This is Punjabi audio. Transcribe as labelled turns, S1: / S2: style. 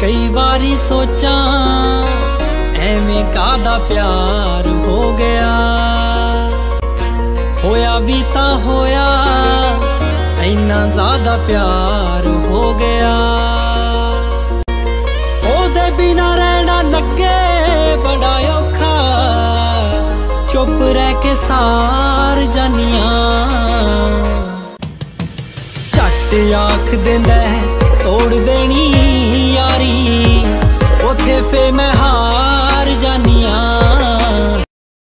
S1: ਕਈ ਵਾਰੀ ਸੋਚਾਂ, ਐਵੇਂ ਕਾਦਾ ਪਿਆਰ ਹੋ ਗਿਆ। ਹੋਇਆ ਵੀ ਤਾਂ ਹੋਇਆ, ਇੰਨਾ ਜ਼ਿਆਦਾ ਪਿਆਰ ਹੋ ਗਿਆ। ਉਹਦੇ ਬਿਨਾ ਰਹਿਣਾ ਲੱਗੇ ਬੜਾ ਔਖਾ। ਚੁੱਪ ਰਹਿ ਕੇ ਸਾਰ ਜਾਨੀਆਂ ਝੱਟ ਆਖ ਲੈ ਤੋੜ ਦੇਣੀ से मैं हार